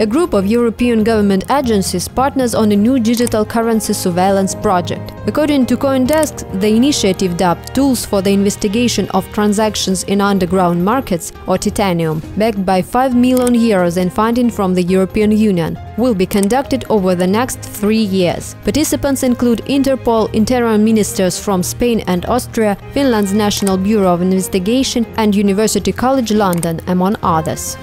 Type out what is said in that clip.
A group of European government agencies partners on a new digital currency surveillance project. According to Coindesk, the initiative dubbed Tools for the Investigation of Transactions in Underground Markets, or Titanium, backed by 5 million euros in funding from the European Union, will be conducted over the next three years. Participants include Interpol, interior ministers from Spain and Austria, Finland's National Bureau of Investigation and University College London, among others.